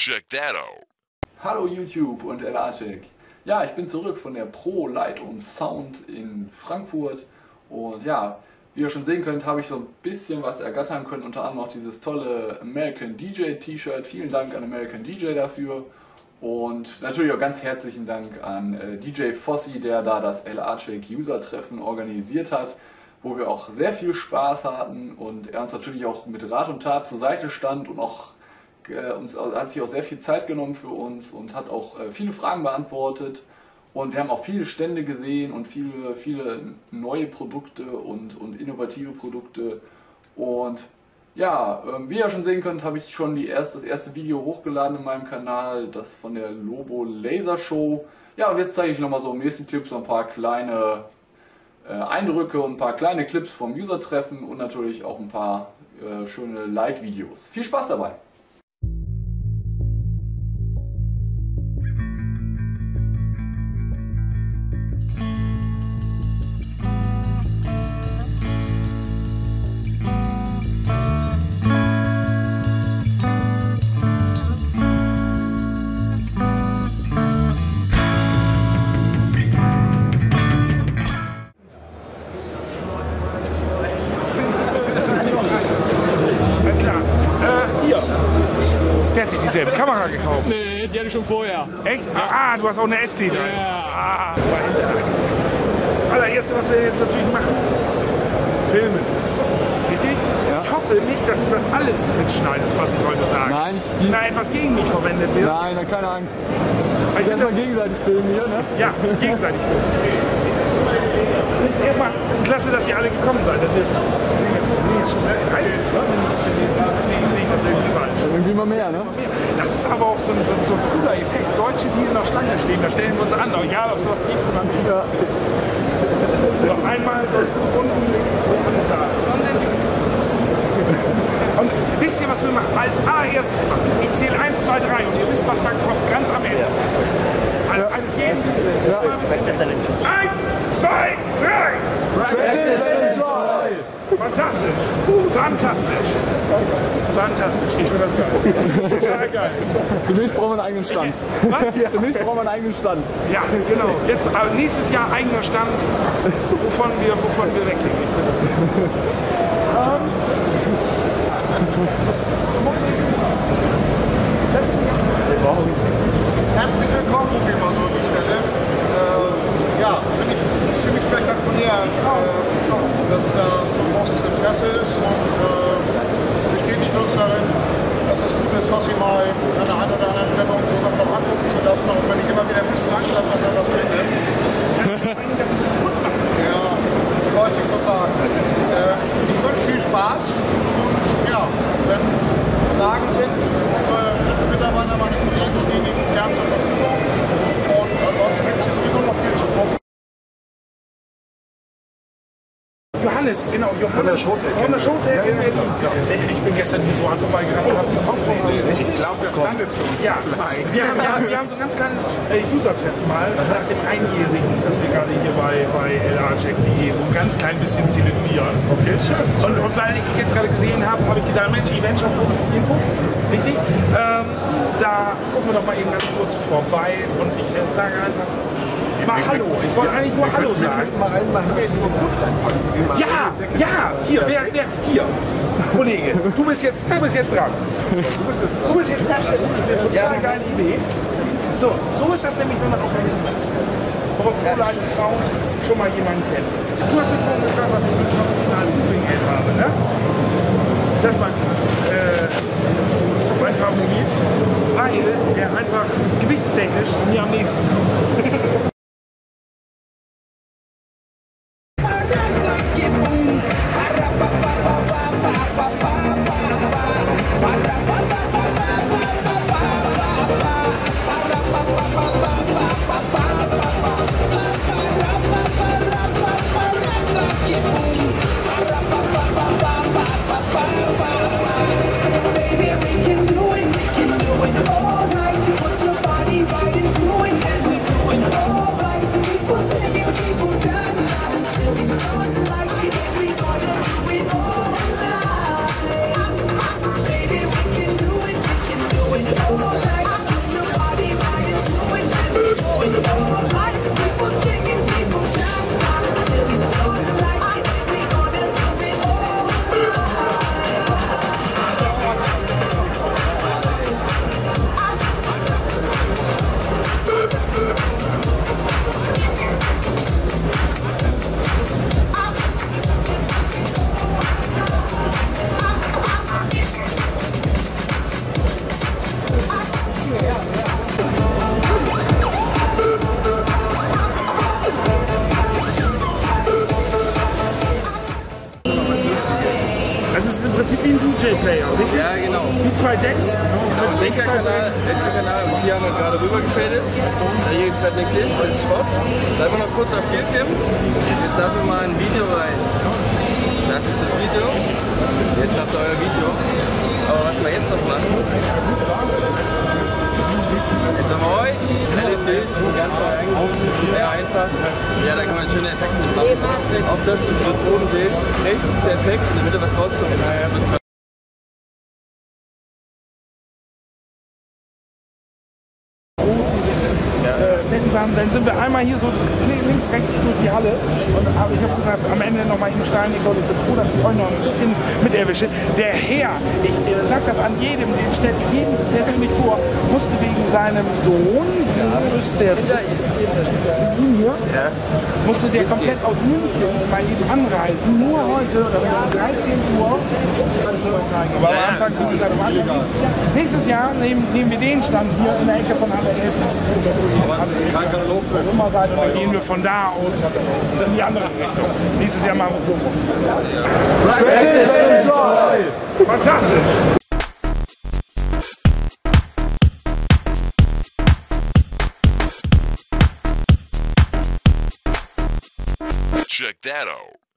check that out. Hallo YouTube und Elacek. Ja, ich bin zurück von der Pro Light und Sound in Frankfurt und ja, wie ihr schon sehen könnt, habe ich so ein bisschen was ergattern können, unter anderem auch dieses tolle American DJ T-Shirt. Vielen Dank an American DJ dafür und natürlich auch ganz herzlichen Dank an äh, DJ Fossi, der da das Elacek User Treffen organisiert hat, wo wir auch sehr viel Spaß hatten und er uns natürlich auch mit Rat und Tat zur Seite stand und auch äh, uns, hat sich auch sehr viel Zeit genommen für uns und hat auch äh, viele Fragen beantwortet. Und wir haben auch viele Stände gesehen und viele, viele neue Produkte und, und innovative Produkte. Und ja, ähm, wie ihr schon sehen könnt, habe ich schon die erst, das erste Video hochgeladen in meinem Kanal, das von der Lobo Laser Show. Ja, und jetzt zeige ich nochmal so im nächsten Clip so ein paar kleine äh, Eindrücke und ein paar kleine Clips vom User-Treffen und natürlich auch ein paar äh, schöne Light-Videos. Viel Spaß dabei! Der hat sich dieselbe Kamera gekauft. Nee, die hatte ich schon vorher. Echt? Ah, du hast auch eine SD. Ja. Ah, das allererste, was wir jetzt natürlich machen, filmen. Richtig? Ja. Ich hoffe nicht, dass du das alles mitschneidest, was ich heute sage. Nein, ich- Na, etwas gegen mich verwendet wird. Nein, keine Angst. Ich Jetzt finde mal gegenseitig filmen hier, ne? ja, gegenseitig filmen. Erstmal klasse, dass ihr alle gekommen seid. Das ist jetzt, jetzt schon 30, ne? Deswegen sehe ich das irgendwie falsch. Irgendwie mal mehr, ne? Das ist aber auch so ein, so, so ein cooler Effekt. Deutsche, die in der Schlange stehen, da stellen wir uns an, egal ob es was gibt oder nicht. Ja. So, einmal so unten und da. Und wisst ihr, was wir machen? Als allererstes machen. Ich zähle 1, 2, 3 und ihr wisst, was dann kommt, ganz am Ende. Also eines jeden. Ja. Eins, zwei, drei. Practice and enjoy! Fantastisch. Fantastisch. Fantastisch. Ich finde das geil. Total geil. Demnächst brauchen wir einen eigenen Stand. Was? Demnächst brauchen wir einen eigenen Stand. Ja, genau. Jetzt, aber nächstes Jahr eigener Stand, wovon wir, wovon wir weggehen. Ich finde das. Herzlich willkommen, rufe ich mal so an die Stelle. Äh, ja, finde ich ziemlich spektakulär, äh, dass da so großes Interesse ist und äh, bestätigt uns darin, dass es gut ist, was sie mal an der einen oder anderen Stelle uns noch noch ich immer wieder ein bisschen habe, dass er was findet. ja, häufig so sagen. Äh, ich wünsche viel Spaß und ja, wenn Fragen sind, unsere Mitarbeiter, meine Kollegen stehen Ihnen gern zur Verfügung. Und ansonsten gibt es hier sowieso noch viel zu gucken. Johannes, genau, Johannes. Von der Showtech. Von der Showtech in Berlin. Ich bin gestern hier so an vorbeigerannt und habe auch so Ich glaube, der kommt jetzt Ja, wir haben, wir, haben, wir haben so ein ganz kleines äh, User-Treffen mal nach dem Einjährigen, das wir gerade hier bei, bei LRcheck.de so ein ganz klein bisschen zelebrieren. Okay, schön. Und, und weil ich jetzt gerade gesehen habe, habe ich gedacht, Mensch, Eventshop.info, richtig? Ähm, da gucken wir doch mal eben ganz kurz vorbei und ich sage einfach mal Hallo. Ich wollte eigentlich nur Hallo sagen. mal gut reinpacken. Ja, ja, hier, wer, wer, hier. Kollege, du bist jetzt, du bist jetzt dran. Du bist jetzt dran. Das finde ich eine total geile Idee. So, so ist das nämlich, wenn man auf einem auf einem Sound schon mal jemanden kennt. Du hast mich vorhin gefragt, was ich für ein original Looping-Helm habe, ne? Das ist mein, äh, mein Favorit, weil der einfach gewichtstechnisch mir am nächsten kommt. DJ-Player, richtig? Ja, genau. Wie zwei Decks. Genau, linker Kanal, rechter Kanal und hier haben wir gerade rüber gefadet. Da hier jetzt gerade nichts ist, das ist schwarz. Bleiben wir noch kurz auf Tiercam. Jetzt laden wir mal ein Video rein. Das ist das Video. Jetzt habt ihr euer Video. Aber was wir jetzt noch machen, jetzt haben wir euch LSDs ganz sehr einfach. Ja, da kann man schöne Effekte machen. Auf das, was ihr oben seht, rechts ist der Effekt, in der Mitte was rauskommt. Sachen. Dann sind wir einmal hier so li- links, rechts durch die Halle. Und aber ich habe gesagt, am Ende nochmal im Stein, ich glaube, ich bin froh, dass ich euch noch ein bisschen mit erwische. Der Herr, ich äh, sag das an jedem, den stelle ich jedem persönlich vor, musste wegen seinem Sohn, wo ist der Sohn hier, musste der komplett aus München bei ihm anreisen. Nur heute, um 13 Uhr, kann ich schon mal zeigen. Aber am Anfang, wie gesagt, am Anfang, nächstes Jahr nehmen, nehmen wir den Stand hier in der Ecke von 11. Kein Katalog und dann gehen wir von da aus in die andere Richtung. Nächstes Jahr machen wir es so. Fantastisch. Check that out.